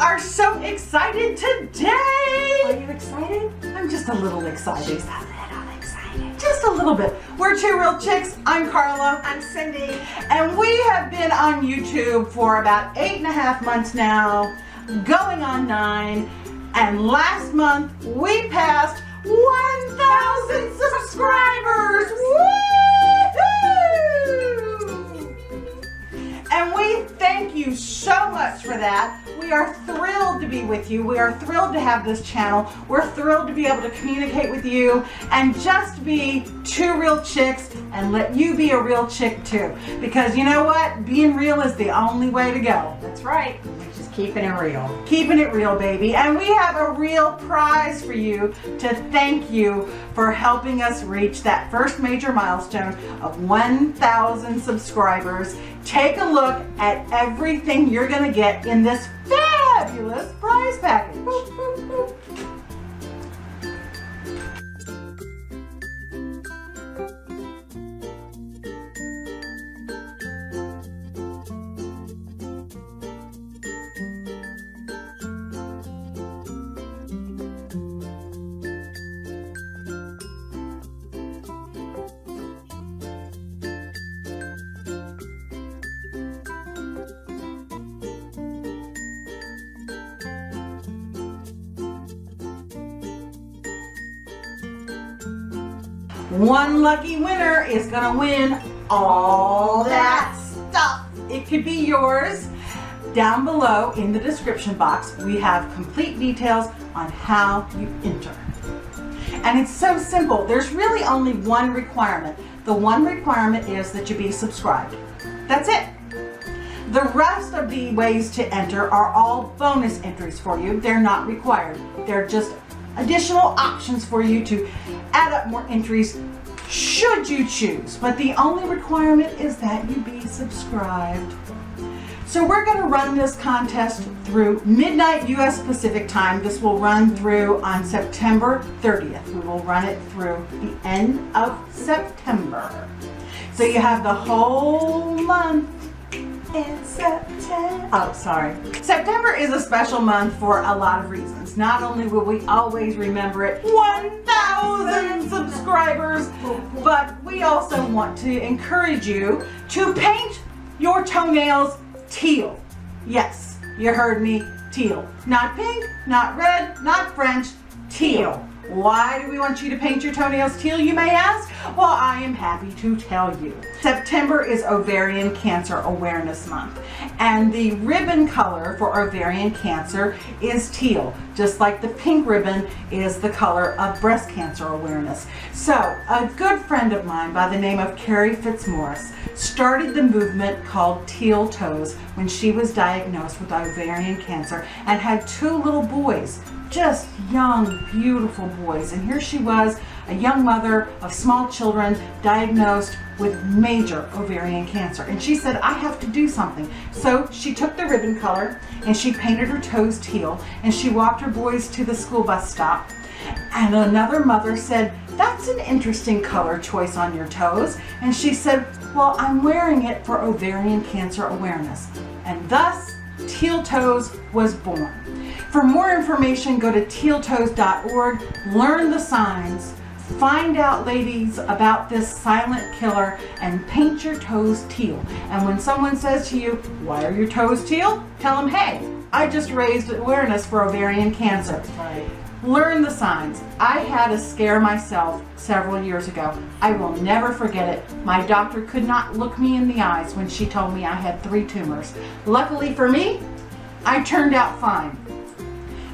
are so excited today. Are you excited? I'm just a little excited. Just a little excited. Just a little bit. We're Two Real Chicks. I'm Carla. I'm Cindy. And we have been on YouTube for about eight and a half months now, going on nine. And last month we passed 1,000 subscribers. Woo! Thank you so much for that. We are thrilled to be with you. We are thrilled to have this channel. We're thrilled to be able to communicate with you and just be two real chicks and let you be a real chick too. Because you know what? Being real is the only way to go. That's right. Keeping it real. Keeping it real, baby. And we have a real prize for you to thank you for helping us reach that first major milestone of 1,000 subscribers. Take a look at everything you're going to get in this fabulous prize package. One lucky winner is to win all that stuff. It could be yours. Down below in the description box, we have complete details on how you enter. And it's so simple. There's really only one requirement. The one requirement is that you be subscribed. That's it. The rest of the ways to enter are all bonus entries for you. They're not required. They're just additional options for you to add up more entries should you choose. But the only requirement is that you be subscribed. So we're going to run this contest through midnight U.S. Pacific time. This will run through on September 30th. We will run it through the end of September. So you have the whole month in September. Oh, sorry. September is a special month for a lot of reasons. Not only will we always remember it, 1,000 subscribers, but we also want to encourage you to paint your toenails teal. Yes, you heard me, teal. Not pink, not red, not French, teal. Why do we want you to paint your toenails teal, you may ask? Well, I am happy to tell you. September is Ovarian Cancer Awareness Month, and the ribbon color for ovarian cancer is teal, just like the pink ribbon is the color of breast cancer awareness. So, a good friend of mine by the name of Carrie Fitzmaurice started the movement called Teal Toes when she was diagnosed with ovarian cancer and had two little boys just young, beautiful boys. And here she was, a young mother of small children diagnosed with major ovarian cancer. And she said, I have to do something. So she took the ribbon color and she painted her toes teal and she walked her boys to the school bus stop. And another mother said, that's an interesting color choice on your toes. And she said, well, I'm wearing it for ovarian cancer awareness. And thus, Teal Toes was born. For more information, go to tealtoes.org, learn the signs, find out, ladies, about this silent killer, and paint your toes teal. And when someone says to you, why are your toes teal? Tell them, hey, I just raised awareness for ovarian cancer. Right. Learn the signs. I had a scare myself several years ago. I will never forget it. My doctor could not look me in the eyes when she told me I had three tumors. Luckily for me, I turned out fine.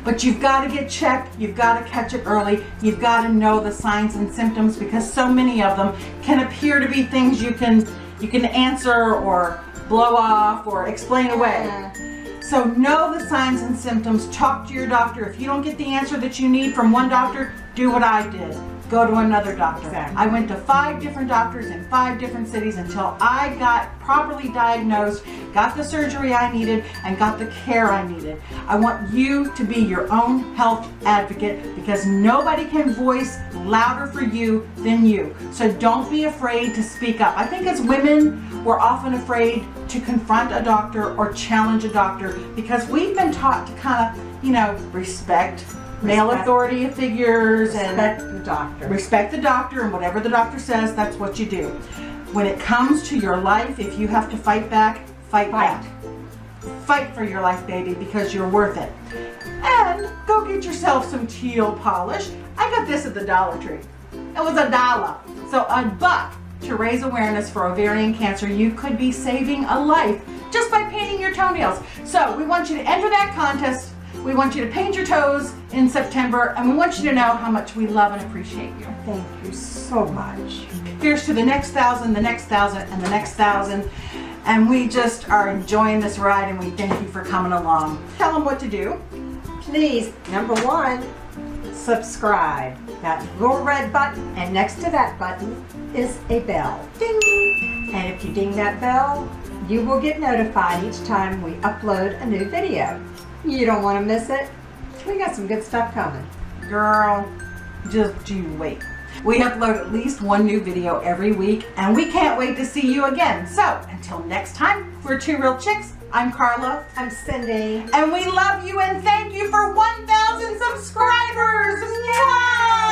But you've got to get checked. You've got to catch it early. You've got to know the signs and symptoms because so many of them can appear to be things you can you can answer or blow off or explain away. Mm-hmm. So know the signs and symptoms. Talk to your doctor. If you don't get the answer that you need from one doctor, do what I did. Go to another doctor. Exactly. I went to five different doctors in five different cities until I got properly diagnosed, got the surgery I needed, and got the care I needed. I want you to be your own health advocate because nobody can voice louder for you than you. So don't be afraid to speak up. I think as women, we're often afraid to confront a doctor or challenge a doctor because we've been taught to kind of, you know, respect male authority figures and Respect the doctor. Respect the doctor, and whatever the doctor says, that's what you do. When it comes to your life, if you have to fight back, fight, Fight. back. Fight for your life, baby, because you're worth it. And go get yourself some teal polish. I got this at the Dollar Tree. It was a dollar. So a buck to raise awareness for ovarian cancer. You could be saving a life just by painting your toenails. So we want you to enter that contest. We want you to paint your toes in September, and we want you to know how much we love and appreciate you. Thank you so much. Here's to the next thousand, the next thousand, and the next thousand. And we just are enjoying this ride, and we thank you for coming along. Tell them what to do. Please, number one, subscribe. That little red button, and next to that button is a bell. Ding! And if you ding that bell, you will get notified each time we upload a new video. You don't want to miss it. We got some good stuff coming. Girl, just you wait. We upload at least one new video every week, and we can't wait to see you again. So, until next time, we're Two Real Chicks. I'm Carla, I'm Cindy. and we love you and thank you for 1,000 subscribers. Mwah!